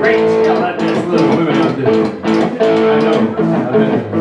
Great skill at. I know.